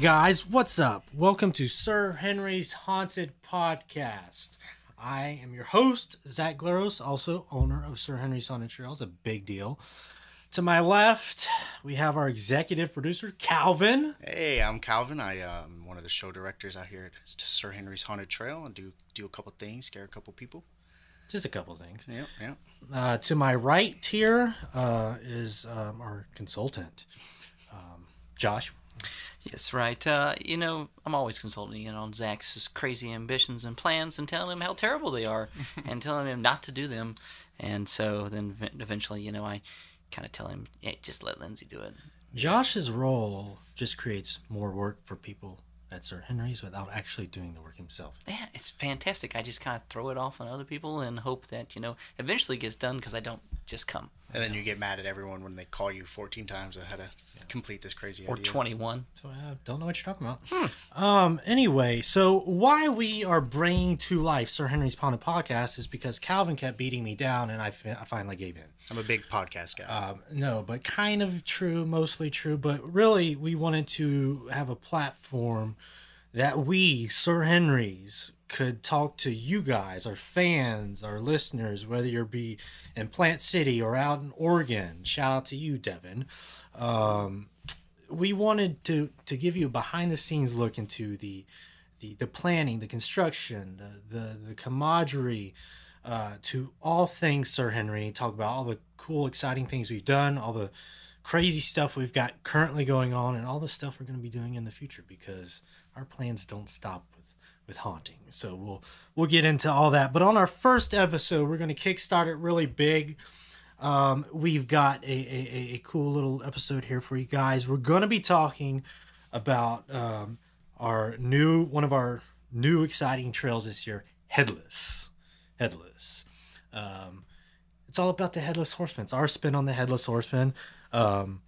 Guys, what's up? Welcome to Sir Henry's Haunted Podcast. I am your host, Zach Glaros, also owner of Sir Henry's Haunted Trails, a big deal. To my left, we have our executive producer, Calvin. Hey, I'm Calvin. I am one of the show directors out here at Sir Henry's Haunted Trail and do do a couple things, scare a couple people. Just a couple things. Yep, yep. Uh, to my right here uh, is um, our consultant, um, Josh. Yes, right. Uh, you know, I'm always consulting you know, on Zach's crazy ambitions and plans and telling him how terrible they are and telling him not to do them. And so then eventually, you know, I kind of tell him, hey, just let Lindsay do it. Josh's role just creates more work for people at Sir Henry's without actually doing the work himself. Yeah, it's fantastic. I just kind of throw it off on other people and hope that, you know, eventually it gets done because I don't just come. And then you get mad at everyone when they call you 14 times on how to complete this crazy Or idea. 21. So I don't know what you're talking about. Um. Anyway, so why we are bringing to life Sir Henry's Haunted Podcast is because Calvin kept beating me down, and I, fi- I finally gave in. I'm a big podcast guy. Um, no, but kind of true, mostly true. But really, we wanted to have a platform that we, Sir Henry's, could talk to you guys, our fans, our listeners, whether you're be in Plant City or out in Oregon. Shout out to you, Devin. Um, we wanted to to give you a behind the scenes look into the the, the planning, the construction, the the, the camaraderie, uh, to all things Sir Henry. Talk about all the cool, exciting things we've done, all the crazy stuff we've got currently going on, and all the stuff we're going to be doing in the future because our plans don't stop with haunting. So we'll we'll get into all that. But on our first episode, we're going to kickstart it really big. Um, we've got a, a, a- a cool little episode here for you guys. We're going to be talking about um, our new one of our new exciting trails this year, Headless. Headless. Um, it's all about the Headless Horseman. It's our spin on the Headless Horseman. Um,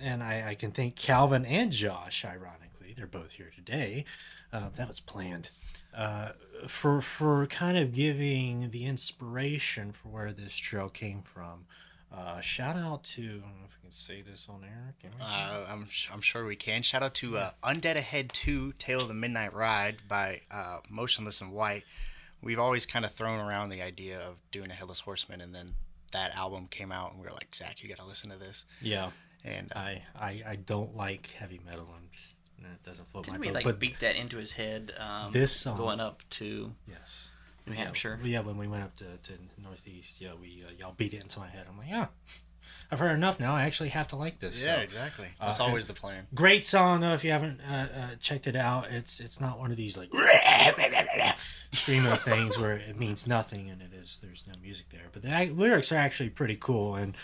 and I, I can thank Calvin and Josh, ironically, they're both here today. Uh, that was planned. Uh, for for kind of giving the inspiration for where this trail came from. Uh, shout out to I don't know if we can say this on air. Can we? Uh, I'm, I'm sure we can. Shout out to uh, Undead Ahead 2 Tale of the Midnight Ride by uh, Motionless In White. We've always kind of thrown around the idea of doing a Headless Horseman, and then that album came out, and we were like, Zach, you got to listen to this. yeah, And uh, I, I I don't like heavy metal. I'm just that doesn't float Didn't my we, boat. like, but beat that into his head um, This song- going up to yes, New Hampshire? Yeah, yeah, when we went up to, to Northeast, yeah, we uh, y'all beat it into my head. I'm like, yeah, I've heard enough now. I actually have to like this. yeah, so. exactly. That's uh, always the plan. Great song though. If you haven't uh, uh, checked it out, it's it's not one of these like screaming things where it means nothing and it is there's no music there. But the ac- lyrics are actually pretty cool and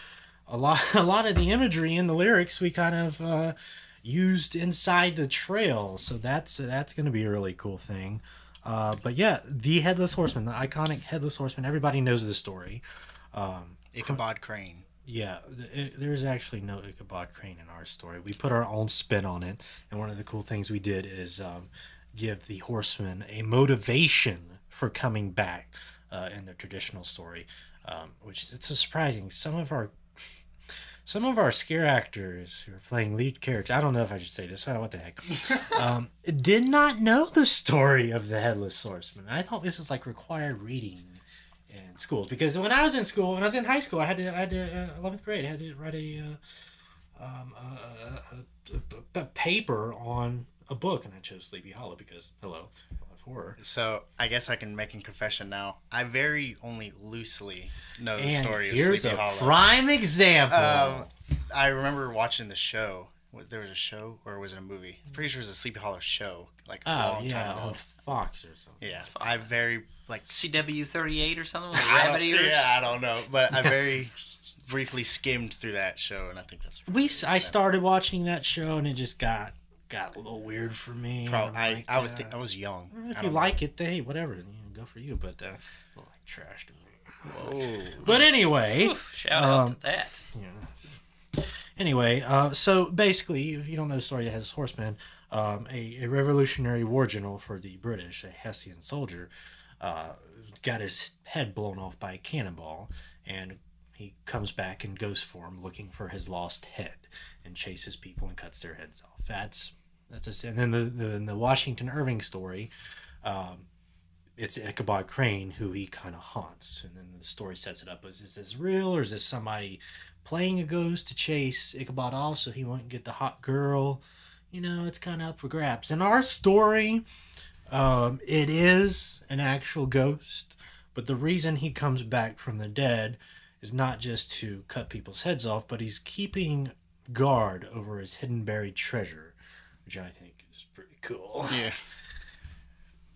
a lot a lot of the imagery in the lyrics we kind of uh, used inside the trail. So that's that's going to be a really cool thing. Uh, but yeah, the headless horseman, the iconic headless horseman. Everybody knows the story. Um, Ichabod Crane. yeah, it, there's actually no Ichabod Crane in our story. We put our own spin on it, and one of the cool things we did is um, give the horseman a motivation for coming back uh, in the traditional story, um, which it's surprising. Some of our some of our scare actors who are playing lead characters, I don't know if I should say this, oh, what the heck, um, did not know the story of the Headless Horseman. I thought this was like required reading in schools because when I was in school, when I was in high school, I had to, I had to, uh, 11th grade, I had to write a, uh, um, a, a, a, a paper on a book, and I chose Sleepy Hollow because, hello, horror. So I guess I can make a confession now. I very only loosely know the And story of here's Sleepy a Hollow. prime example. Um, I remember watching the show. There was a show, or was it a movie? I'm pretty sure it was a Sleepy Hollow show, like a oh, long yeah, time on ago. Fox or something. Yeah, I very like CW thirty eight or something with rabbit ears. Yeah, I don't know, but I very briefly skimmed through that show, and I think that's We, s- I started watching that show, and it just got got a little weird for me. Probably, I like, I was uh, I was young. If you don't know. like it, hey, whatever, you know, go for you. But uh, look like trash to me. Whoa. But anyway, Oof, shout out Um, to that. Yeah. Anyway, uh, so basically, if you don't know the story of Headless Horseman, um, a, a Revolutionary War general for the British, a Hessian soldier, uh, got his head blown off by a cannonball, and he comes back in ghost form looking for his lost head and chases people and cuts their heads off. That's That's a, and then the, the the Washington Irving story. Um, it's Ichabod Crane who he kind of haunts, and then the story sets it up as is this real or is this somebody playing a ghost to chase Ichabod off so he won't get the hot girl? You know, it's kind of up for grabs. In our story, um, it is an actual ghost, but the reason he comes back from the dead is not just to cut people's heads off, but he's keeping guard over his hidden buried treasure, which I think is pretty cool. Yeah.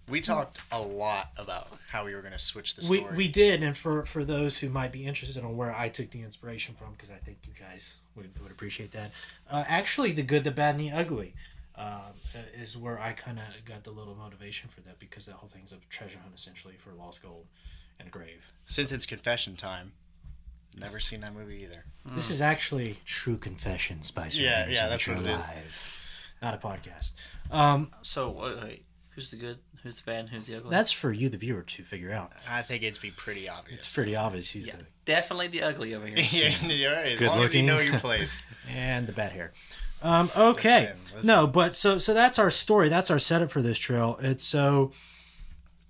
We talked a lot about how we were going to switch the We, story. we did, and for, for those who might be interested on where I took the inspiration from, because I think you guys would, would appreciate that. Uh, actually, the good, the bad, and the ugly uh, is where I kind of got the little motivation for that, because that whole thing's a treasure hunt essentially for lost gold and a grave. Since it's confession time, never seen that movie either. This is actually True Confessions by Sir Yeah, Henry yeah, that's what it is. Live, not a podcast. Um, So wait, wait, who's the good? Who's the bad? Who's the ugly? that's for you, the viewer, to figure out. I think it'd be pretty obvious. It's pretty obvious who's yeah, the definitely the ugly over here. yeah, you're right. As Good long as you know your place. and the bad hair. Um, okay, Listen, listen. no, but so so that's our story. That's our setup for this trail. It's so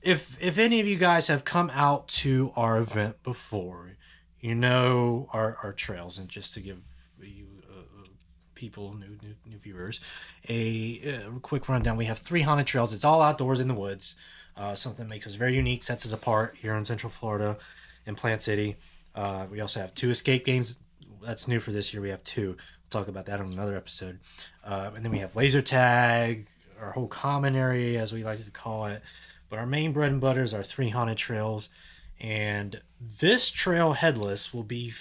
if if any of you guys have come out to our event before, you know our our trails, and just to give you uh, people new, new new viewers a quick rundown, we have three haunted trails. It's all outdoors in the woods. Uh, something that makes us very unique, sets us apart here in Central Florida, in Plant City. Uh, we also have two escape games. That's new for this year. We have two. We'll talk about that on another episode. Uh, and then we have laser tag, our whole common area, as we like to call it. But our main bread and butter is our three haunted trails, and this trail headless will be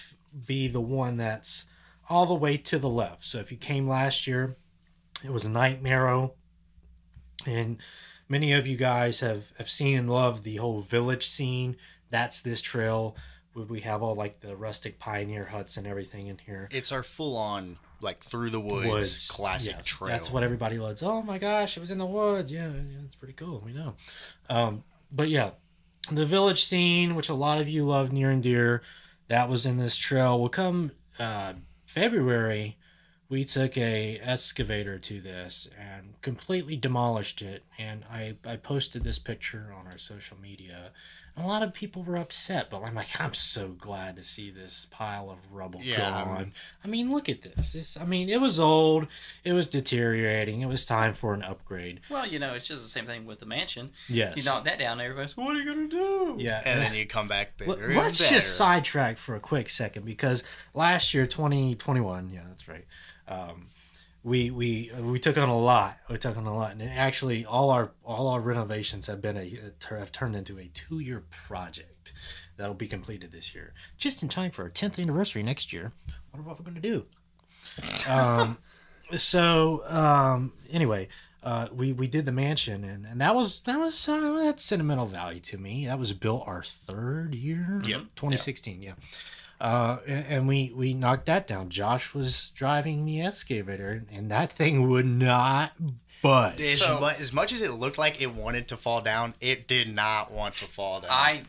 be the one that's all the way to the left. So if you came last year, it was Night Marrow, and many of you guys have have seen and loved the whole village scene. That's this trail. We- We have all like the rustic pioneer huts and everything in here. It's our full on, like, through the woods, classic yes, trail. That's what everybody loves. Oh my gosh, it was in the woods. Yeah, yeah, it's pretty cool. We know. Um, but yeah, the village scene, which a lot of you love near and dear, that was in this trail. We'll come uh, February. We took a excavator to this and completely demolished it. And I, I posted this picture on our social media. And a lot of people were upset, but I'm like, I'm so glad to see this pile of rubble Yeah, I'm- gone. I mean, look at this. This, I mean, it was old. It was deteriorating. It was time for an upgrade. Well, you know, it's just the same thing with the mansion. Yes. You knock that down, everybody's, what are you gonna do? yeah. and then you come back bigger. Let, let's better. just sidetrack for a quick second because last year, 2021, yeah, that's right. Um, we we we took on a lot. We took on a lot, and actually, all our all our renovations have been a have turned into a two year project that'll be completed this year, just in time for our 10th anniversary next year. What are we going to do? Um, so um, anyway, uh, we we did the mansion, and, and that was that was uh, that's sentimental value to me. That was built our third year. Yep. 2016. Yeah. Uh, and, and we we knocked that down. Josh was driving the excavator, and that thing would not budge. As, So- mu- as much as it looked like it wanted to fall down, it did not want to fall down. I th-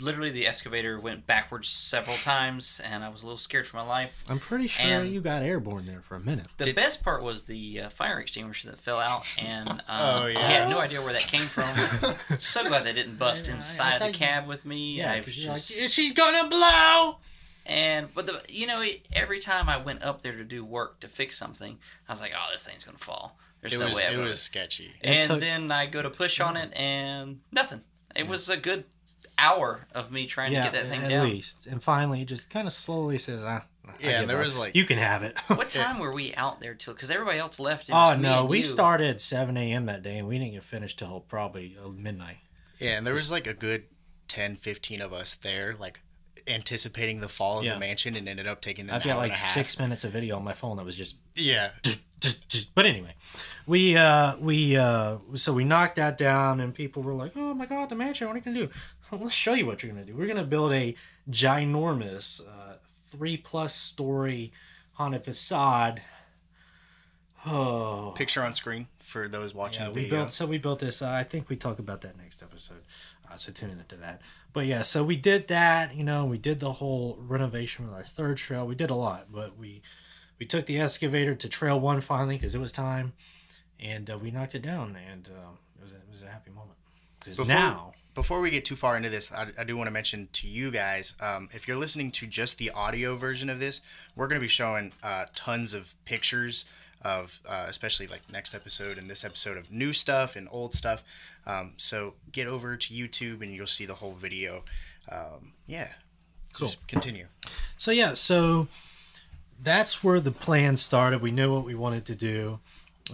literally the excavator went backwards several times, and I was a little scared for my life. I'm pretty sure And- you got airborne there for a minute. The best part was the uh, fire extinguisher that fell out, and um, Oh, yeah. I had no idea where that came from. so glad that didn't bust I- I inside thought the you- cab with me. Yeah, I was because you're like, just, she's gonna blow. and but the you know every time I went up there to do work to fix something, I was like, oh, this thing's gonna fall. There's it no was way. I'm it was sketchy. and took- then I go to push on it, and nothing. It was a good hour of me trying Yeah, to get that thing at down. least. And finally, just kind of slowly says, ah, Yeah, and there up. was, like- you can have it. What time were we out there till? Because everybody else left. It oh no, we you. started at 7 a.m. that day, and we didn't get finished till probably uh, midnight. Yeah, and there was like a good 10, 15 of us there, like anticipating the fall of Yeah. the mansion, and ended up taking an I've hour got and like a half. six minutes of video on my phone that was just Yeah, but anyway, we uh we uh so we knocked that down and people were like, "Oh my god, the mansion! What are you gonna do?" Well, let's show you what you're gonna do. We're gonna build a ginormous uh, three plus story haunted facade. Oh, picture on screen for those watching yeah, the we built so we built this. Uh, I think we talk about that next episode. Uh, so tune into that. But yeah, so we did that. You know, we did the whole renovation with our third trail. We did a lot, but we we took the excavator to Trail One finally because it was time, and uh, we knocked it down, and uh, it was a, it was a happy moment. Because now, Before we get too far into this, I, I do want to mention to you guys um, if you're listening to just the audio version of this, we're going to be showing uh, tons of pictures of, uh, especially like next episode and this episode of new stuff and old stuff. Um, so get over to YouTube and you'll see the whole video. Um, yeah. Cool. Just continue. So yeah, so that's where the plan started. We knew what we wanted to do.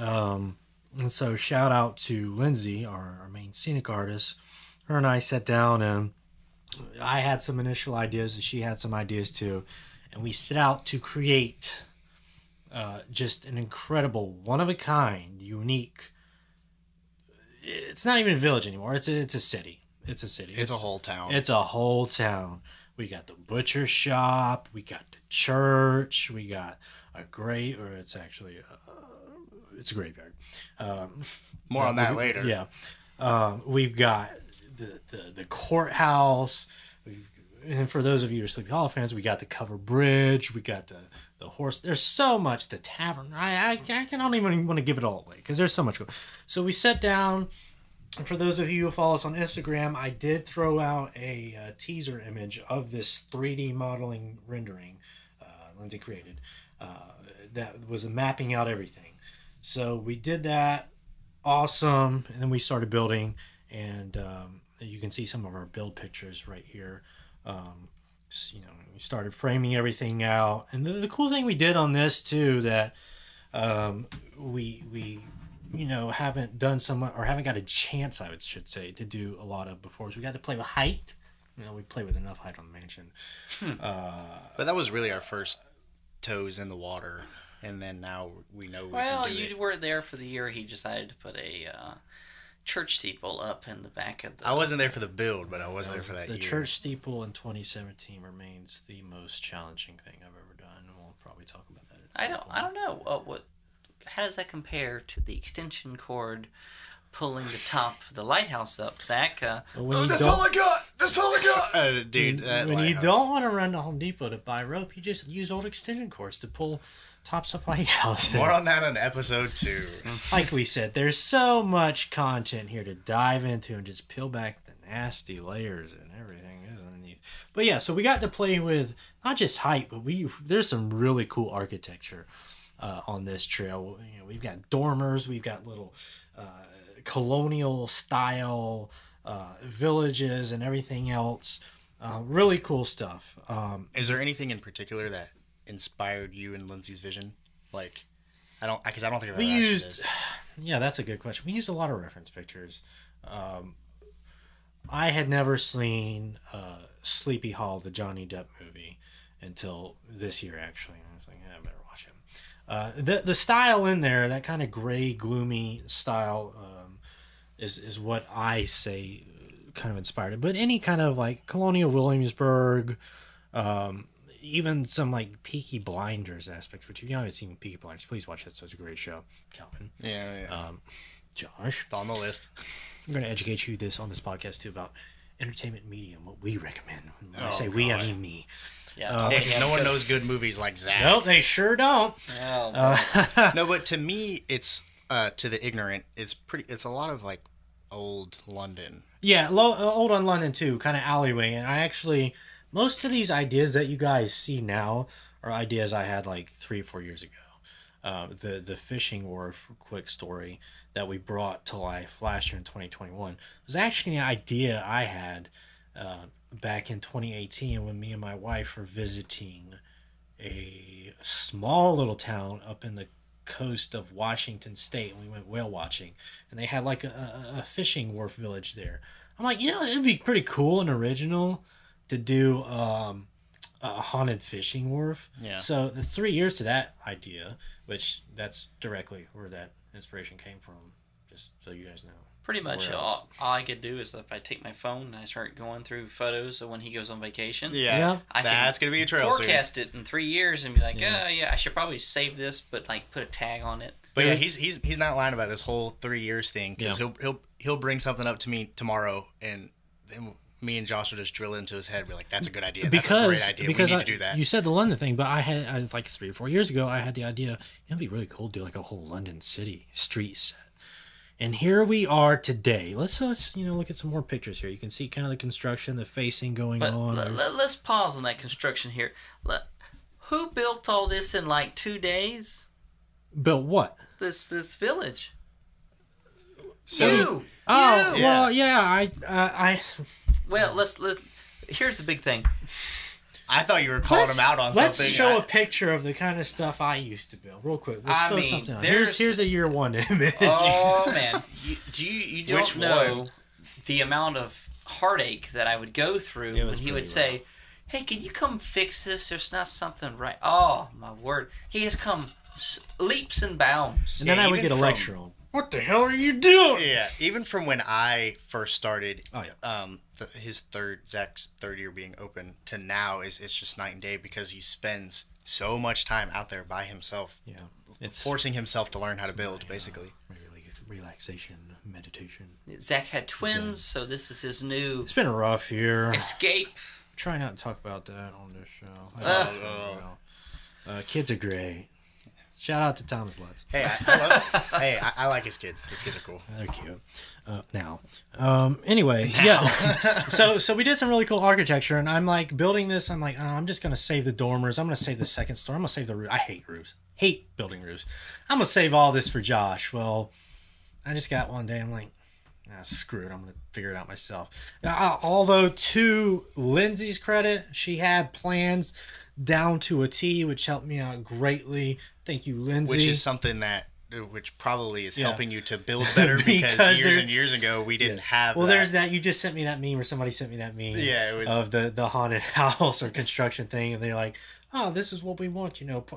Um, and so shout out to Lindsay, our, our main scenic artist. Her and I sat down and I had some initial ideas and she had some ideas too. And we set out to create uh, just an incredible, one of a kind, unique. It's not even a village anymore. It's a, it's a city. It's a city. It's, a whole town. It's a whole town. We got the butcher shop. We got the church. We got a great, or it's actually, uh, it's a graveyard. Um, More on that we- later. Yeah. Um, we've got the, the, the courthouse. We've, and for those of you who are Sleepy Hollow fans, we got the cover bridge. We got the, the horse. There's so much. The tavern. I, I, I don't even want to give it all away because there's so much. So we sat down. And for those of you who follow us on Instagram, I did throw out a, uh teaser image of this 3D modeling rendering uh, Lindsay created uh, that was mapping out everything. So we did that, awesome, and then we started building, and um, you can see some of our build pictures right here. Um, you know, we started framing everything out, and the, the cool thing we did on this too that um, we we you know haven't done so much or haven't got a chance I would should say to do a lot of before is we got to play with height. You know, we play with enough height on the mansion. But that was really our first toes in the water. And then now we know we Well, can do you it. were there for the year he decided to put a uh, church steeple up in the back of the. I wasn't there for the build, but I was there for that the year. church steeple in 2017 remains the most challenging thing I've ever done. and We'll probably talk about that. At I don't. point. I don't know. Uh, what? How does that compare to the extension cord pulling the top of the lighthouse up, Zach? Uh, But when you don't, I got. That's all I got. Uh, dude, that when you don't want to run to Home Depot to buy rope, you just use old extension cords to pull tops of lighthouses. More on that on episode two. like we said, there's so much content here to dive into and just peel back the nasty layers and everything is underneath. But yeah, so we got to play with not just height, but we there's some really cool architecture uh, on this trail. You know, we've got dormers, we've got little uh, colonial style uh, villages and everything else. Uh, really cool stuff. Um, Is there anything in particular that inspired you and Lindsay's vision? Like, I don't, because I don't think I've we used yeah that's a good question. We used a lot of reference pictures. Um, i had never seen uh, sleepy hollow the johnny depp movie until this year actually. I was like yeah, i better watch it uh, the, the style in there that kind of gray gloomy style um, is, is what i say uh, kind of inspired it. But any kind of like colonial williamsburg um, even some like Peaky Blinders aspects, which if you haven't seen Peaky Blinders, please watch that. So it's a great show, Calvin. Yeah, yeah. Um, Josh, It's on the list. I'm going to educate you this on this podcast too about entertainment medium, what we recommend. When I Oh, say we, I mean me. yeah. Uh, Yeah, 'cause yeah, no one knows good movies like Zach. Nope, they sure don't. Oh, Uh, No, but to me, it's uh, to the ignorant. It's pretty. It's a lot of like old London. yeah, low, uh, old on London too, kind of alleyway. And I actually, most of these ideas that you guys see now are ideas I had like three or four years ago. Uh, the the fishing wharf quick story that we brought to life last year in 2021 was actually an idea I had uh, back in 2018 when me and my wife were visiting a small little town up in the coast of Washington State, and we went whale watching, and they had like a, a, a fishing wharf village there. I'm like, you know, it'd be pretty cool and original to do um, a haunted fishing wharf. Yeah. So the three years to that idea, which that's directly where that inspiration came from, just so you guys know. Pretty much all, all I could do is if I take my phone and I start going through photos of when he goes on vacation. Yeah, Yeah. I can that's gonna be a trail soon. Forecast it in three years and be like, Yeah. oh yeah, I should probably save this, but like put a tag on it. But yeah, Yeah. he's he's he's not lying about this whole three years thing because Yeah. he'll he'll he'll bring something up to me tomorrow, and then me and Josh would just drill into his head. We're like, "That's a good idea. That's because a great idea. because we need I, to do that." you said the London thing, but I had I, like three or four years ago I had the idea. You know, it'd be really cool to do like a whole London city street set. And here we are today. Let's let's you know look at some more pictures here. You can see kind of the construction, the facing going But on. let, let, us pause on that construction here. Let, who built all this in like two days? Built what? This this village. So- you. Oh you. well, yeah. I uh, I Well, let's let's. Here's the big thing. I thought you were calling let's, him out on let's something. show I- a picture of the kind of stuff I used to build, real quick. Let's I throw mean, something. On. there's- Here's here's a year one image. Oh man, you, do you you don't Which know one? the amount of heartache that I would go through It when he would pretty say, "Hey, can you come fix this? There's not something right." Oh my word, he has come leaps and bounds. and then Yeah, I would get a from- lecture on. What the hell are you doing? Yeah, even from when I first started, Oh, yeah. um, the, his third Zach's third year being open to now is it's just night and day because he spends so much time out there by himself, Yeah, it's forcing himself to learn how to build, basically. really relaxation, meditation. Zach had twins, so this is his new It's been a rough year. escape. Try not to talk about that on this show. Uh. uh, kids are great. Shout out to Thomas Lutz. Hey, I, I love, hey, I, I like his kids. His kids are cool. They're cute. Uh, now, um, anyway, yeah. so, so we did some really cool architecture, and I'm like building this. I'm like, oh, I'm just gonna save the dormers. I'm gonna save the second story. I'm gonna save the roof. I hate roofs. Hate building roofs. I'm gonna save all this for Josh. Well, I just got one day. I'm like, screw it. I'm gonna figure it out myself. Now, although to Lindsay's credit, she had plans down to a T, which helped me out greatly. Thank you, Lindsay. Which is something that, uh, which probably is Yeah. helping you to build better because, Because years there- and years ago we didn't Yes. have. Well, that. there's that. You just sent me that meme, or somebody sent me that meme. Yeah, it was- of the the haunted house or construction thing, and they're like, "Oh, this is what we want," you know, uh,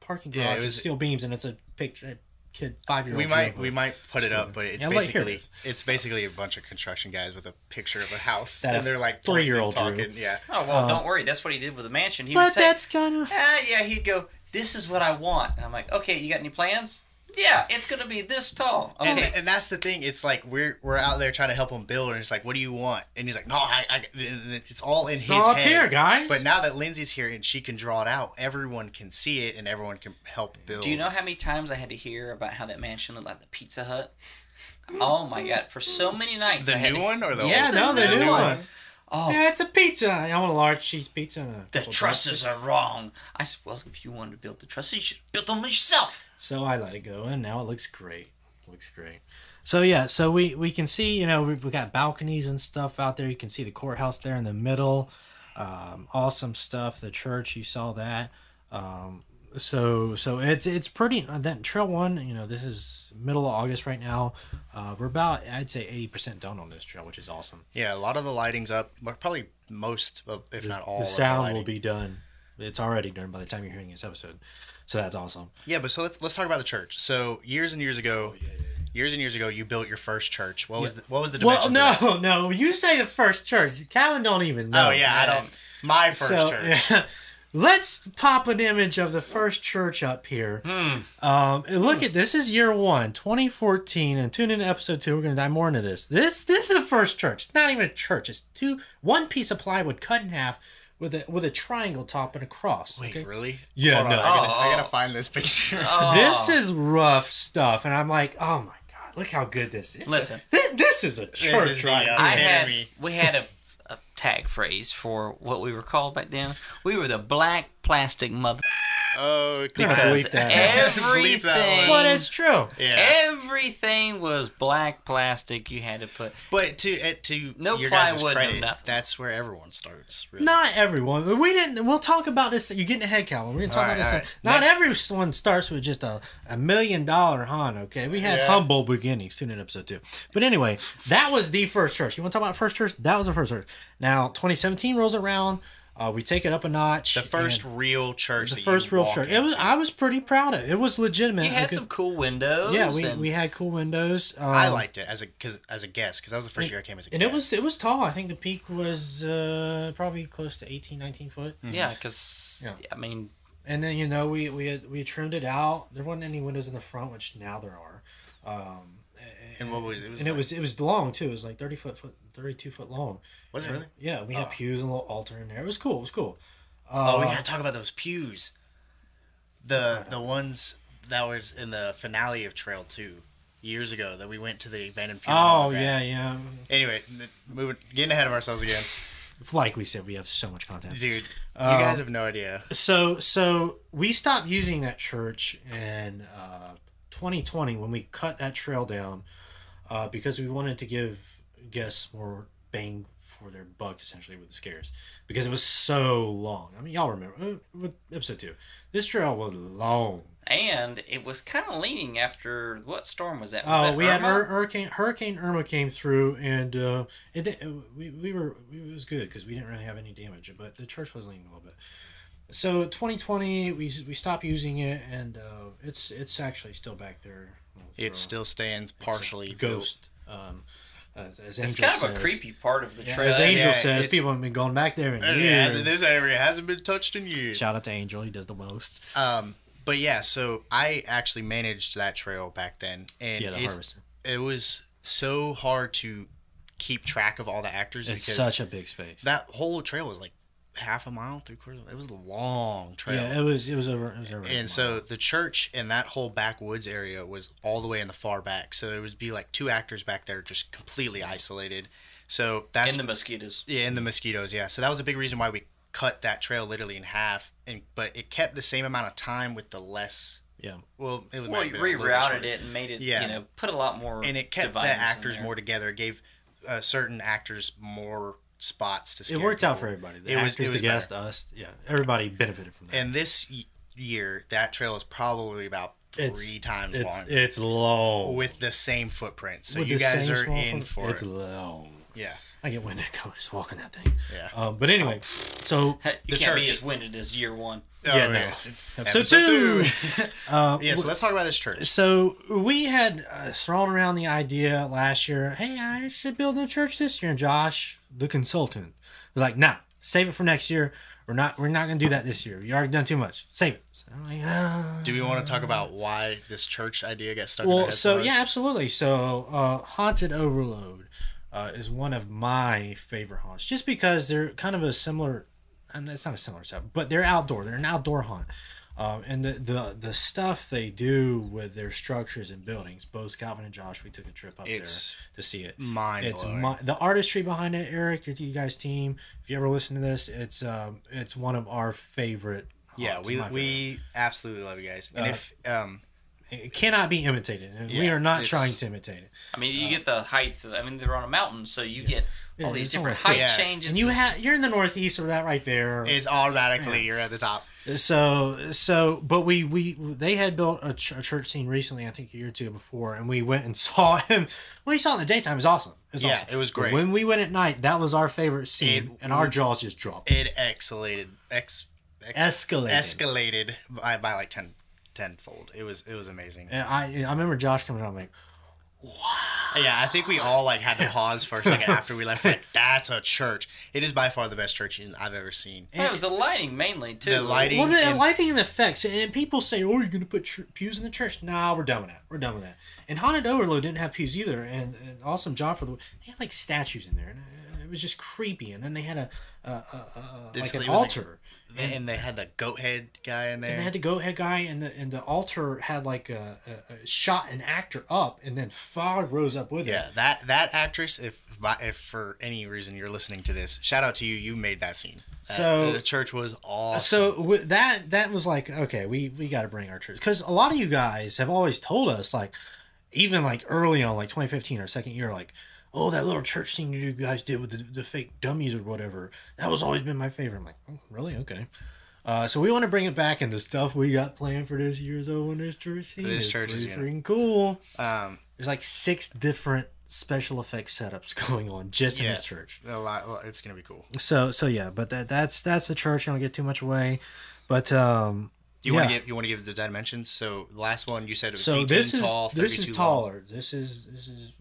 parking garage Yeah, with was- steel beams, and it's a picture, a kid, five year old. We might we might put it up, but it's Yeah, like, it basically it's basically a bunch of construction guys with a picture of a house, That and they're like three-year-old pointing, drew. talking. Yeah, Oh well, don't worry. That's what he did with the mansion. He would Uh, But say, that's kind of Ah, yeah, he'd go, This is what I want. And I'm like, Okay, you got any plans? Yeah, it's gonna be this tall. and, Okay. and that's the thing. It's like we're we're out there trying to help him build, and it's like, what do you want? And he's like, no, I, I and it's all in it's his all up head. here, guys. But now that Lindsay's here and she can draw it out, everyone can see it, and everyone can help build. Do you know how many times I had to hear about how that mansion looked like the Pizza Hut? Oh my god! For so many nights, the I had new to- one or the yeah, old? no, the new new one. one. Oh, Yeah, it's a pizza. I want a large cheese pizza. And a the trusses are wrong. I said, well, if you wanted to build the trusses, you should build them yourself. So I let it go, and now it looks great. Looks great. So yeah, so we we can see, you know, we've, we got balconies and stuff out there. You can see the courthouse there in the middle. Um, awesome stuff. The church, you saw that. Um, so so it's it's pretty. Uh, that trail one, you know, this is middle of August right now. Uh, we're about I'd say eighty percent done on this trail, which is awesome. Yeah, a lot of the lighting's up. Probably most, of, if not all, the sound will be done. It's already done by the time you're hearing this episode. So that's awesome. Yeah, but so let's let's talk about the church. So years and years ago, years and years ago, you built your first church. What was the, what was the Well, dimensions? of no, no. You say the first church. Calvin don't even know. Oh yeah, I don't. My first so, church. yeah. Let's pop an image of the first church up here. Hmm. Um, and look at this is year one, 2014, and tune in to episode two. We're gonna dive more into this. This this is the first church. It's not even a church. It's two one piece of plywood cut in half with a with a triangle top and a cross. Wait, okay? really? Yeah, Hold on, no. I, gotta, I Oh. gotta find this picture. Oh. This is rough stuff, and I'm like, oh my god, look how good this is. Listen. Thi- this is a church, is the, right? uh. I had we had a, a tag phrase for what we were called back then. We were the black plastic mother oh, Gonna because that out. Bleep everything that but it's true. yeah. everything was black plastic. You had to put But to uh, to No your guys' plywood, no credit, nothing. that's where everyone starts. Really. Not everyone. We didn't. We'll talk about this. You're getting ahead, Calvin. We're gonna talk All about right, this. all right. Not Next- everyone starts with just a, a million dollar hon. Okay, we had Yeah. humble beginnings. Tune in episode two. But anyway, that was the first church. You want to talk about first church? That was the first church. Now 2017 rolls around. Uh, we take it up a notch. The first real church. the that first you real walk church. It was. I was pretty proud of. it. It was legitimate. you had could- some cool windows. Yeah, we, we had cool windows. Um, I liked it as a cause, as a guest because that was the first year I came as a and guest. it was it was tall. I think the peak was uh, probably close to 18, 19 foot. yeah, because Yeah. I mean And then you know we we had, we trimmed it out. There weren't any windows in the front, which now there are. Um, And what was it? Was and it was it was long too. It was like thirty foot, foot thirty two foot long. Was it really? Yeah, we had Oh. pews and a little altar in there. It was cool. It was cool. Oh, we Uh, gotta talk about those pews. The the ones that was in the finale of Trail Two years ago that we went to the abandoned funeral. Oh yeah, yeah. Anyway, moving, getting ahead of ourselves again, Like we said, we have so much content. dude. You Uh, guys have no idea. So so we stopped using that church in uh, 2020 when we cut that trail down uh, because we wanted to give guests more bang for their buck essentially with the scares because it was so long. I mean, y'all remember uh, episode two. This trail was long. And it was kind of leaning after what storm was that? Was Oh, that we had Irma? Hur- hurricane Hurricane Irma came through, and uh, it, di- we, we were it was good because we didn't really have any damage, but the church was leaning a little bit. So 2020, we we stopped using it, and uh, it's it's actually still back there. It still stands it's a partially built. ghost. Um, as, as It's Angel kind of a creepy part of the Yeah, trail. as Angel yeah, says, people have been going back there in years. hasn't- this area hasn't been touched in years. Shout out to Angel, he does the most. Um, but yeah, so I actually managed that trail back then, and Yeah, the it's- harvester. it was so hard to keep track of all the actors It's because such a big space. that whole trail was like half a mile, three quarters. It was a long trail. yeah, it was it was over. It was over. a and so the church and that whole backwoods area was all the way in the far back. So there would be like two actors back there just completely isolated. So that's in the mosquitoes. yeah, and the mosquitoes, yeah. So that was a big reason why we cut that trail literally in half, and but it kept the same amount of time with the less. yeah, Well, it was Well, you rerouted it and made it, Yeah. you know, put a lot more. and it kept the actors more together. It gave uh, certain actors more spots to. See it scare worked out for everybody. The It was- actors, it was the guests, us. Yeah, everybody benefited from that. And this year, that trail is probably about three It's- times it's long it's long. with the same footprint. So With you guys are in foot- for it's it. long. Yeah, I get winded going just walking that thing. yeah. Um, but anyway, so Hey, You The can't be church. as winded as year one. yeah, Oh, no. yeah. Episode, Episode two. two. uh, Yeah, so let's talk about this church. so we had uh, thrown around the idea last year. Hey, I should build a church this year. And Josh, the consultant, was like, "Nah, save it for next year. We're not. We're not gonna do that this year. You already done too much. Save it." So I'm like, ah. Do we want to talk about why this church idea got stuck? Well, so yeah, absolutely. So, uh, Haunted Overload uh, is one of my favorite haunts, just because they're kind of a similar. And it's not a similar stuff, but they're outdoor. They're an outdoor haunt, um, and the, the the stuff they do with their structures and buildings. Both Calvin and Josh, we took a trip up It's there to see it. mind It's blowing. my, the artistry behind it, Eric, your you guys team. If you ever listen to this, it's um, it's one of our favorite. yeah, haunts, we favorite. we absolutely love you guys. And Uh, if um, it cannot be imitated. and we are not trying to imitate it. I mean, you get the height. Of, I mean, they're on a mountain, so you get Yeah, all these different height Yeah, changes. And you have you're in the northeast or that right there. it's automatically you're at the top. So so, but we we they had built a, ch- a church scene recently, I think a year or two before, and we went and saw him. When we saw it in the daytime, it was awesome. It was Yeah, awesome. it was But great. when we went at night, that was our favorite scene, It- and our jaws just dropped. It escalated, ex, ex Escalated. escalated by, by like 10 tenfold. It was it was amazing. And I I remember Josh coming out I'm like, Yeah, I think we all like had to pause for a second after we left. Like, that's a church. It is by far the best church I've ever seen. Well, it was the lighting mainly too. The lighting- well, the and- lighting and effects, and people say, "Oh, you're gonna put ch- pews in the church?" Nah, we're done with that. We're done with that. And Haunted Overload didn't have pews either, and, and awesome job for the. They had like statues in there, and it was just creepy. And then they had a, a, a, a like an was like- altar. And, and they had the goat head guy in there. and they had the goat head guy, and the and the altar had like a, shot an actor up, and then fog rose up with yeah, it. that that actress. If if for any reason you're listening to this, shout out to you. You made that scene. So- the church was awesome. So that that was like okay, we we got to bring our church because a lot of you guys have always told us like, even like early on, like 2015 or second year, like. Oh, that little church scene you guys did with the, the fake dummies or whatever. That was always been my favorite. I'm like, oh, really? Okay. Uh, so we want to bring it back and the stuff we got planned for this year's Owen this church scene. This It's church is gonna- freaking cool. um, There's like six different special effects setups going on just in this church. a lot. well, It's gonna be cool. So so yeah, but that that's that's the church. I don't get too much away, but um. You yeah. want to give you want to give the dimensions. So the last one you said it was so 18 this is tall, this is 32 long. taller. This is this is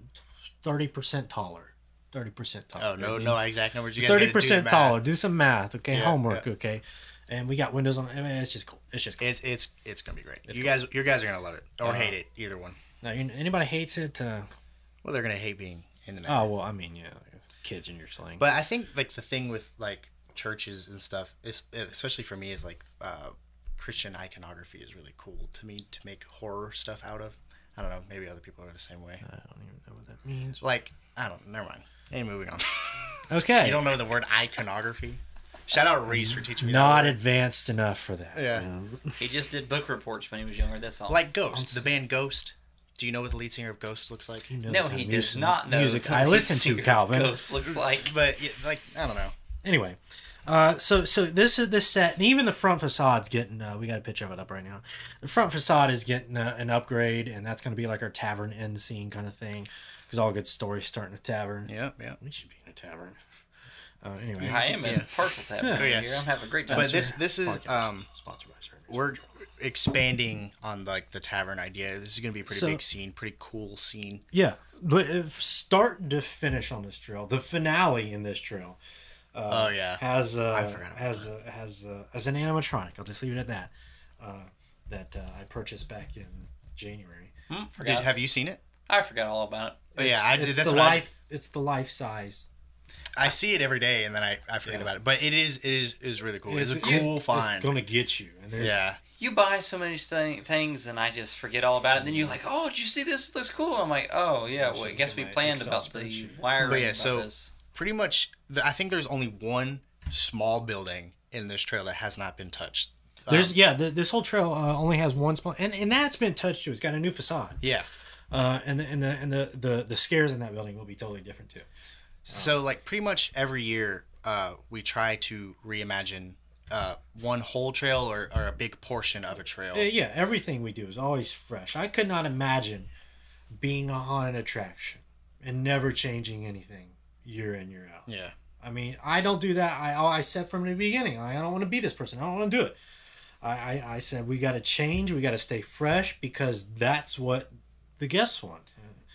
thirty percent taller. Thirty percent taller. Oh no, no exact numbers. You Thirty gotta do the percent taller. Do some math, okay? Yeah, Homework, yeah. okay? And we got windows on. I mean, it's just cool. It's just cool. It's it's it's gonna be great. It's you cool. guys, you guys are gonna love it or Uh, hate it. Either one. Now, you- anybody hates it, uh, Well, they're gonna hate being in the. Oh well, I mean, yeah, kids in your slang. But I think like the thing with like churches and stuff is especially for me is like uh, Christian iconography is really cool to me to make horror stuff out of. I don't know. Maybe other people are the same way. I don't even know what that means. Like I don't. Never mind. Hey, moving on. Okay, you don't know the word iconography? Shout out to Reese for teaching me. not that word. advanced enough for that. Yeah. you know? He just did book reports when he was younger. That's all. like Ghost, the band Ghost. Do you know what the lead singer of Ghost looks like? You know no, he does not know. Music the I lead listen to, Calvin. Ghost looks like. But like I don't know. Anyway, uh, so so this is this set, and even the front facade's getting. Uh, we got a picture of it up right now. The front facade is getting uh, an upgrade, and that's going to be like our tavern end scene kind of thing, because all good stories start in a tavern. Yeah, yeah. We should be in a tavern. Uh, anyway, I am in Yeah. partial tab Yeah. Oh, here. yes. I'm having a great time. But this this is Podcast um sponsored by Sir. we're expanding on like the tavern idea. This is gonna be a pretty So- big scene, pretty cool scene. Yeah, but if start to finish on this trail, the finale in this trail oh yeah. has uh, I forgot has uh, has uh, as an animatronic. I'll just leave it at that. Uh, that uh, I purchased back in January. Hmm, Did, forgot. have you seen it? I forgot all about it. Oh, yeah, I, it's that's the what I- life. It's the life size. I, see it every day, and then I, I forget Yeah. about it. But it is it is is really cool. It's, a cool it's find. It's gonna get you. And there's, yeah, You buy so many th- things, and I just forget all about it. And Then you're like, "Oh, did you see this? It looks cool." I'm like, "Oh yeah." Well, I guess we planned about the wiring. But yeah, about so- this. Pretty much. The, I think there's only one small building in this trail that has not been touched. There's Um, yeah. The, this whole trail uh, only has one spot, and and that's been touched too. It's got a new facade. yeah. Uh, and the, and the and the, the the scares in that building will be totally different too. So like pretty much every year, uh, we try to reimagine uh, one whole trail or, or a big portion of a trail. Uh, yeah, everything we do is always fresh. I could not imagine being on an attraction and never changing anything year in year out. Yeah. I mean, I don't do that. I I said from the beginning, I don't want to be this person. I don't want to do it. I, I, I said we got to change. We got to stay fresh because that's what the guests want.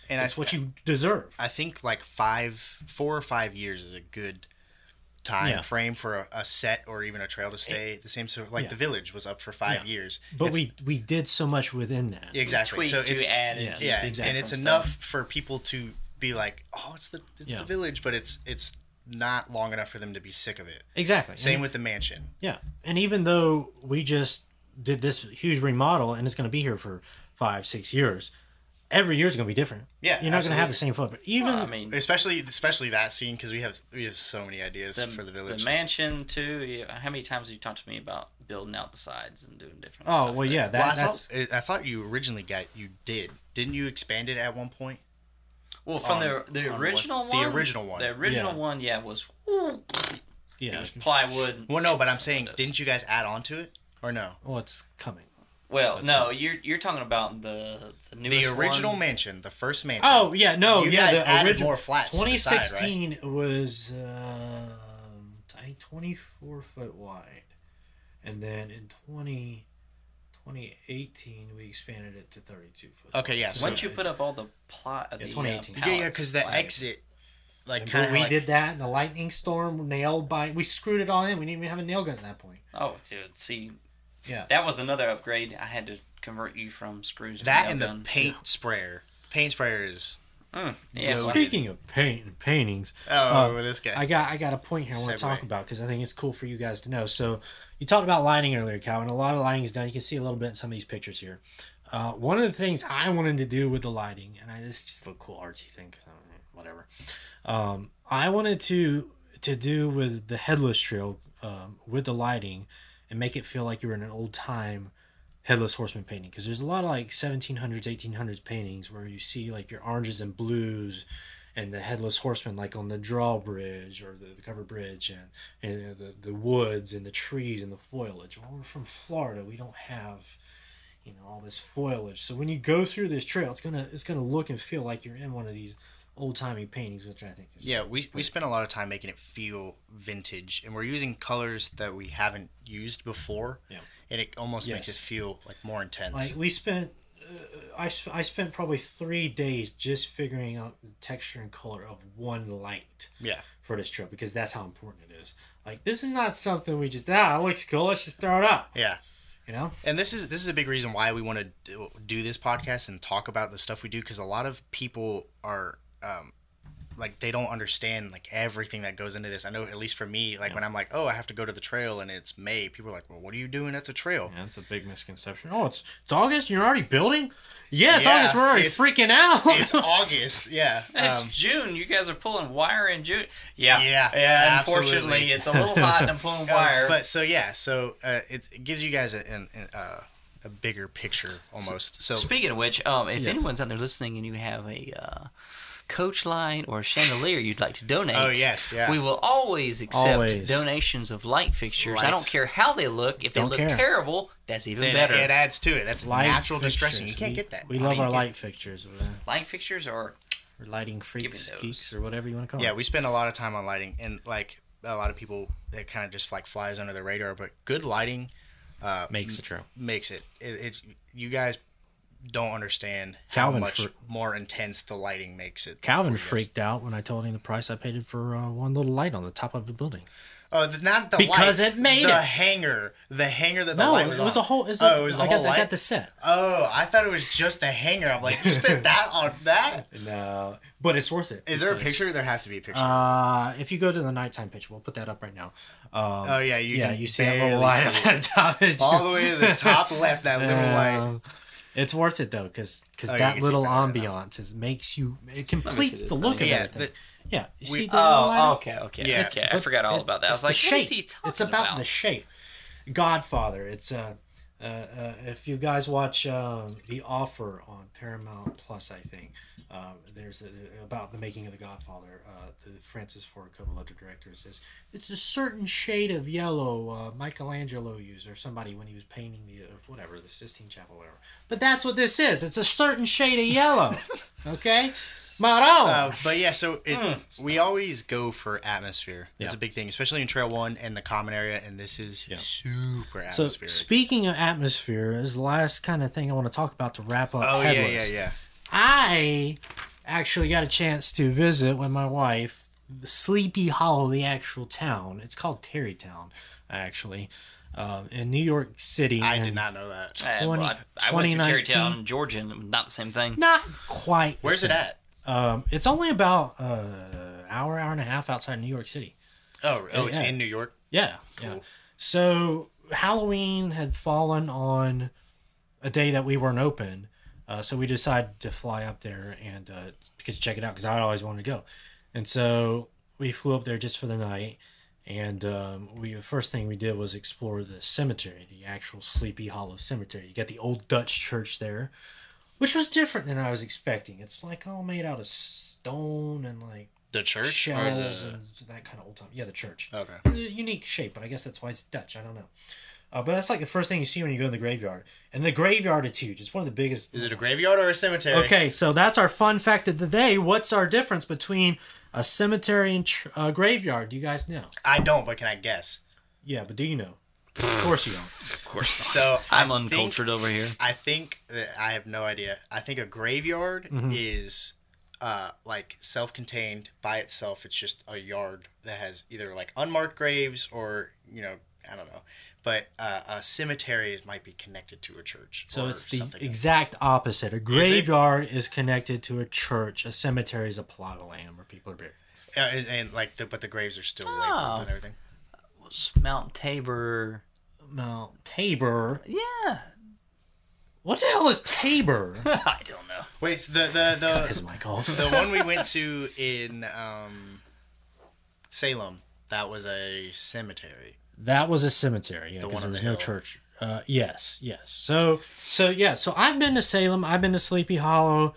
And That's I, what you deserve. I think like five, four or five years is a good time Yeah. frame for a, a set or even a trail to stay eh, the same. So like Yeah. the village was up for five Yeah. years. But It's- we we did so much within that. exactly. tweaked, so it's added, yeah, yeah, exactly. and it's enough stuff. for people to be like, oh, it's the it's Yeah. the village, but it's it's not long enough for them to be sick of it. Exactly. Same And- with the mansion. Yeah, and even though we just did this huge remodel and it's going to be here for five, six years, every year is going to be different. Yeah, you're not going to have the same footprint. Even Well, I mean, Especially especially that scene because we have we have so many ideas the, for the village. the mansion too. How many times have you talked to me about building out the sides and doing different? oh stuff well, there? yeah, that well, I that's thought I thought you originally got you did. Didn't you expand it at one point? Well, from on- the the on what- original the one. original one. The original Yeah. one, yeah, was it yeah. was plywood. Well, no, but I'm saying, windows. didn't you guys add on to it or no? Well, it's coming. Well, no, you're you're talking about the the, The original one. mansion, the first mansion. Oh yeah, no, You yeah, guys the added original more flats to the side, right? 2016 was um, I think 24 foot wide, and then in 20 2018 we expanded it to 32 foot. Okay, yeah, wide. so- Once you put up all the plot, of the, 2018. Uh, yeah, yeah, because the pallets. exit, like kind of we like, did that in the lightning storm nailed by we screwed it all in. We didn't even have a nail gun at that point. Oh, dude, see, Yeah. that was another upgrade. I had to convert you from screws to that nail and the guns. paint sprayer. Paint sprayer is Mm, yeah, Dope. Speaking of paint and paintings, oh Uh, this guy. I got I got a point here I want to talk about because I think it's cool for you guys to know. So you talked about lighting earlier, Cal, and A lot of lighting is done. You can see a little bit in some of these pictures here. Uh, one of the things I wanted to do with the lighting, and I, this is just a cool artsy thing, 'cause I don't know, whatever. Um, I wanted to to do with the headless trail um, with the lighting and make it feel like you're in an old time headless horseman painting because there's a lot of like 1700s 1800s paintings where you see like your oranges and blues and the headless horseman like on the drawbridge or the, the covered bridge and, and uh, the, the woods and the trees and the foliage well we're from florida we don't have you know all this foliage so when you go through this trail it's gonna it's gonna look and feel like you're in one of these old-timey paintings which i think is yeah, we we spent a lot of time making it feel vintage, and we're using colors that we haven't used before. Yeah. And it almost makes it feel like more intense. Like we spent, uh, I, sp- I spent probably three days just figuring out the texture and color of one light yeah, for this trip because that's how important it is. Like this is not something we just ah it looks cool let's just throw it up. yeah. You know, And this is this is a big reason why we want to do, do this podcast and talk about the stuff we do because a lot of people are um, like they don't understand like everything that goes into this. I know at least for me, like when I'm like, oh, I have to go to the trail and it's May, people are like, well, what are you doing at the trail? yeah, it's a big misconception. Oh, it's it's August. You're already building. Yeah, it's Yeah, August. We're already it's- freaking out. It's August, yeah. It's Um, June. You guys are pulling wire in June. Yeah, Yeah, yeah. absolutely. Unfortunately, it's a little hot and I'm pulling uh, wire. but so yeah, so uh, it, it gives you guys a, an, an, uh, a bigger picture almost. So, Speaking of which, um, if Yes. anyone's out there listening and you have a uh, coach line or a chandelier you'd like to donate, Oh, yes, yeah. we will always accept Always. donations of light fixtures. I don't care how they look. If they Don't look care. terrible, that's even then better. it adds to it. That's Light natural distressing. You can't We- get that. We How love do our light fixtures. Or, light fixtures are or lighting freaks, geeks, or whatever you want to call Yeah, it. we spend a lot of time on lighting, and like a lot of people, it kind of just like flies under the radar. But good lighting uh, Makes the trail. makes it. It, it. You guys don't understand Calvin how much fr- more intense the lighting makes it. Calvin for you guys. freaked out when I told him the price I paid for uh, one little light on the top of the building. Oh, the, not the Because light, it made the it. hanger, the hanger that the No, light it was, was on. a whole. It's oh, it was the I whole got, I got the set. Oh, I thought it was just the hanger. I'm like, you spent that on that? No, but it's worth it. Is there a picture? There has to be a picture. Uh, if you go to the nighttime picture, we'll put that up right now. Um, oh yeah, you yeah, you see that little light it. at the top. all the way to the top left. That little light. It's worth it though, because Oh, yeah, that little it ambiance is makes you it completes the thing. look of Yeah, everything. the- yeah, you we- see the? Oh, okay, okay, Yeah. okay. I forgot all it- about that. I it's was like, shape. is he talking It's about, about? the shape. Godfather. It's uh, uh, uh, if you guys watch um, The Offer on Paramount Plus, I think um, there's a, about the making of the Godfather. Uh, the Francis Ford Coppola, director, says it's a certain shade of yellow uh, Michelangelo used or somebody when he was painting the uh, whatever the Sistine Chapel, whatever. But that's what this is. It's a certain shade of yellow. okay, Maron. Uh, but yeah, so it, we always go for atmosphere. That's Yeah. a big thing, especially in Trail One and the common area. And this is Yeah. super So speaking of atmosphere, is the last kind of thing I want to talk about to wrap up. oh yeah, yeah, yeah. I actually got a chance to visit with my wife Sleepy Hollow, the actual town. It's called Tarrytown, actually, um, in New York City. I did not know that. Uh, 20 well, I, I went to 2019. Tarrytown, Georgia, and not the same thing. Not quite. the Where's it at? Um, it's only about uh, hour, hour and a half outside New York City. Oh, oh, it's yeah. in New York. Yeah. Yeah. Cool. So Halloween had fallen on a day that we weren't open. Uh, so we decided to fly up there and uh, because check it out because I always wanted to go, and so we flew up there just for the night. And um, we the first thing we did was explore the cemetery, the actual Sleepy Hollow Cemetery. You got the old Dutch church there, which was different than I was expecting. It's like all made out of stone and like The church or shells the? and that kind of old time. Yeah, the church Okay. unique shape, but I guess that's why it's Dutch. I don't know. Uh, but that's like the first thing you see when you go in the graveyard. And the graveyard is huge. It's one of the biggest. Is it a graveyard or a cemetery? Okay, so that's our fun fact of the day. What's our difference between a cemetery and tr- a graveyard? Do you guys know? I don't, but can I guess? Yeah, but do you know? Of course you don't. Of course So I'm I think- uncultured over here. I think that I have no idea. I think a graveyard Mm-hmm. is uh, like self-contained by itself. It's just a yard that has either like unmarked graves or you know I don't know. But uh, a cemetery might be connected to a church. So it's the something. exact opposite. A graveyard is, connected to a church. A cemetery is a plot of land where people are buried. Uh, and, and, like the, but the graves are still labeled Oh. and everything. Was Mount Tabor. Mount Tabor. Yeah. What the hell is Tabor? I don't know. Wait, so the the the His mic off. the one we went to in um, Salem that was a cemetery. That was a cemetery, yeah, The because one there was the no hill. church. Uh, yes, yes. So, so yeah. So I've been to Salem. I've been to Sleepy Hollow.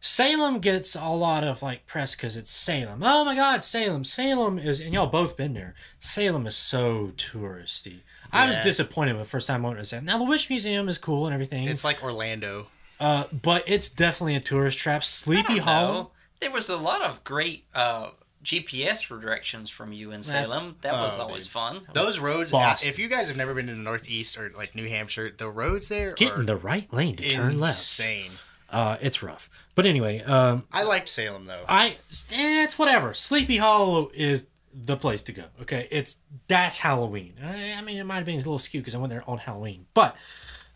Salem gets a lot of like press because it's Salem. Oh my God, Salem! Salem is, and y'all both been there. Salem is so touristy. I was Yeah. disappointed the first time I went to Salem. Now the Witch Museum is cool and everything, It's like Orlando. uh, but it's definitely a tourist trap. Sleepy Hollow. No. There was a lot of great uh, GPS for directions from you in Salem. That was oh, always dude. fun. Those roads, Boston. if you guys have never been to the Northeast or like New Hampshire, the roads there Get are in the right lane to turn left. insane. Uh, it's rough, but anyway, um, I liked Salem though. I eh, it's whatever. Sleepy Hollow is the place to go. Okay, it's that's Halloween. I, I mean, it might have been a little skewed because I went there on Halloween, but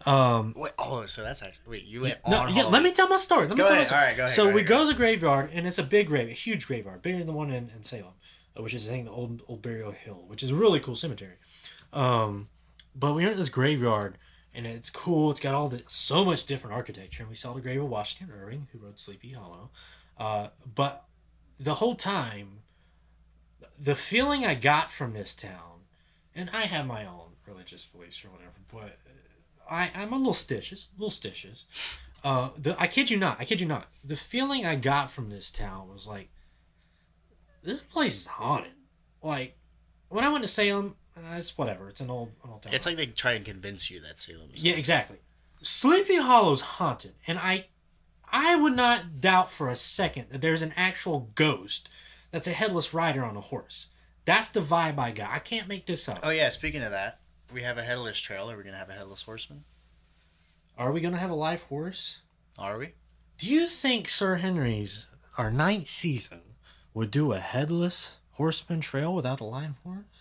um, Wait, oh, so that's actually wait. You went no, on yeah. Let me tell my story. Let me Go tell ahead. my story. All right, go ahead, So go we ahead, go go to the graveyard, and it's a big grave, a huge graveyard, bigger than the one in, in Salem, uh, which is I think the old old burial hill, which is a really cool cemetery. Um, but we went to this graveyard, and it's cool. It's got all the so much different architecture, and we saw the grave of Washington Irving, who wrote Sleepy Hollow. Uh, but the whole time, the feeling I got from this town, and I have my own religious beliefs or whatever, but I, I'm a little stitches, little stitches. Uh, the, I kid you not, I kid you not. The feeling I got from this town was like, this place is haunted. Like, when I went to Salem, uh, it's whatever. It's an old, an old town. It's like they try and convince you that Salem is. Yeah, exactly. Sleepy Hollow's haunted, and I, I would not doubt for a second that there's an actual ghost that's a headless rider on a horse. That's the vibe I got. I can't make this up. Oh yeah. Speaking of that, we have a headless trail. Are we gonna have a headless horseman? Are we gonna have a live horse? Are we? Do you think Sir Henry's our ninth season would do a headless horseman trail without a live horse?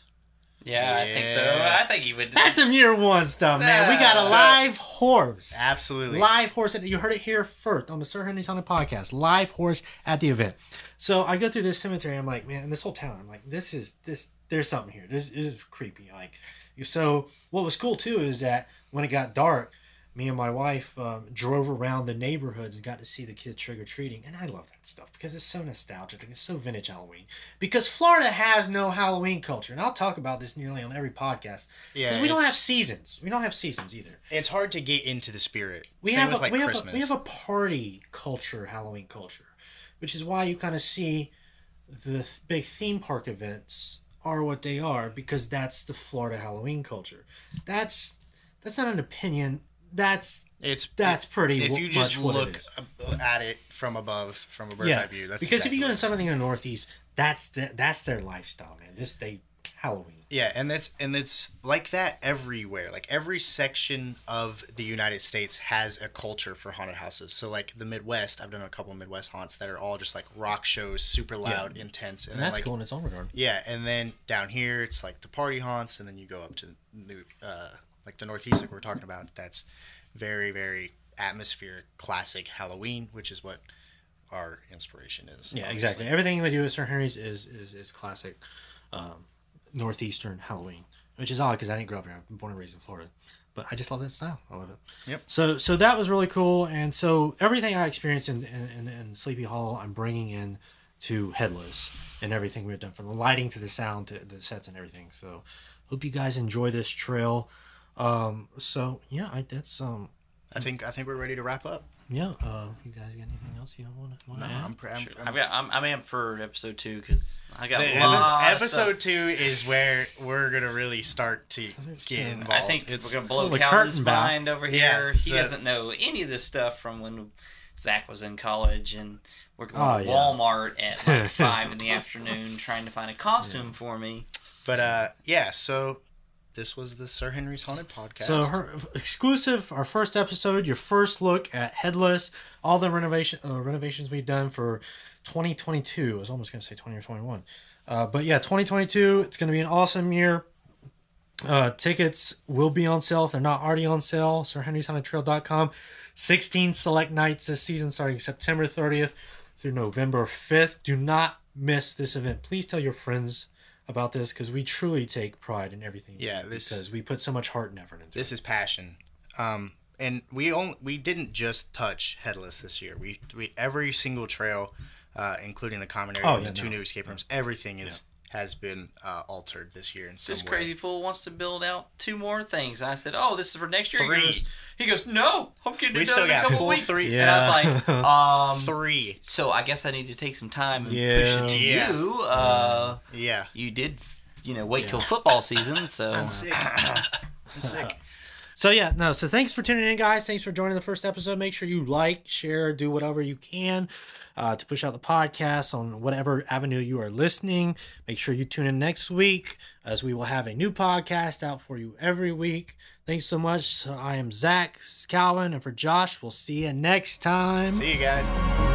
Yeah, I think so. I think he would. That's some year one stuff, man. We got a So- live horse. Absolutely. Live horse. You heard it here first on the Sir Henry's on the podcast. Live horse at the event. So I go through this cemetery. I'm like, man, and this whole town. I'm like, this is this. There's something here. This, this is creepy. Like, so what was cool too is that when it got dark, me and my wife um, drove around the neighborhoods and got to see the kids trick or treating, and I love that stuff because it's so nostalgic. and It's so vintage Halloween. Because Florida has no Halloween culture, and I'll talk about this nearly on every podcast. Yeah. Because we don't have seasons. We don't have seasons either. It's hard to get into the spirit. We Same have a, like we have a we have a party culture, Halloween culture, which is why you kind of see the th- big theme park events are what they are because that's the Florida Halloween culture. That's that's not an opinion. That's it's that's pretty. if you just what it look at it from above, from a bird's eye view, that's because if you go to something in the Northeast, that's the, that's their lifestyle, man. This they Halloween. Yeah, and that's and it's like that everywhere. Like every section of the United States has a culture for haunted houses. So like the Midwest, I've done a couple of Midwest haunts that are all just like rock shows, super loud, intense, and, And that's like cool in its own regard. yeah, and then down here it's like the party haunts, and then you go up to new, uh, like the Northeast, like we're talking about. That's very very atmospheric, classic Halloween, which is what our inspiration is. Yeah, obviously. exactly. Everything we do at Sir Henry's is is, is classic um, northeastern Halloween, which is odd because I didn't grow up here. I'm born and raised in Florida, but I just love that style. I love it. Yep. So so that was really cool, and so everything I experienced in in, in, in Sleepy Hollow, I'm bringing in to Headless and everything we've done from the lighting to the sound to the sets and everything. So hope you guys enjoy this trail. Um, so yeah, I that's um I think I think we're ready to wrap up. yeah. Uh, you guys got anything else you want to? No, I'm, pre- I'm, Sure. I'm I've got, I'm, I'm amped for episode two because I got The a epi- lot of episode stuff. two is where we're gonna really start to get involved. I think it's we're gonna blow Pull Calvin's mind over here. Yeah, he so- doesn't know any of this stuff from when Zach was in college and we're going Oh, to yeah. Walmart at like five in the afternoon trying to find a costume for me. but uh, yeah. So this was the Sir Henry's Haunted podcast. So her exclusive, our first episode, your first look at Headless, all the renovation uh, renovations we've done for 2022. I was almost going to say 20 or 21, uh, but yeah, 2022. It's going to be an awesome year. Uh, tickets will be on sale if they're not already on sale. SirHenry'sHauntedTrail.com. 16 select nights this season, starting September 30th through November 5th. Do not miss this event. Please tell your friends about this because we truly take pride in everything. Yeah, this- because we put so much heart and effort into it. this is passion. Um, and we only we didn't just touch headless this year. We we every single trail, uh, including the common area Oh, and yeah, the two no. new escape rooms, everything is has been uh, altered this year in some This way. crazy fool wants to build out two more things. I said, "Oh, this is for next year." Three. He goes, he goes "No, I'm getting We it still done in a couple full weeks." three- And I was like, um, Three. so I guess I need to take some time and Yeah. push it to Yeah. you. Uh, Yeah. you did, you know, wait till football season. So I'm sick. I'm sick. So yeah, no. So thanks for tuning in, guys. Thanks for joining the first episode. Make sure you like, share, do whatever you can uh, to push out the podcast on whatever avenue you are listening. Make sure you tune in next week as we will have a new podcast out for you every week. Thanks so much. I am Zach Calvin, and for Josh, we'll see you next time. See you guys.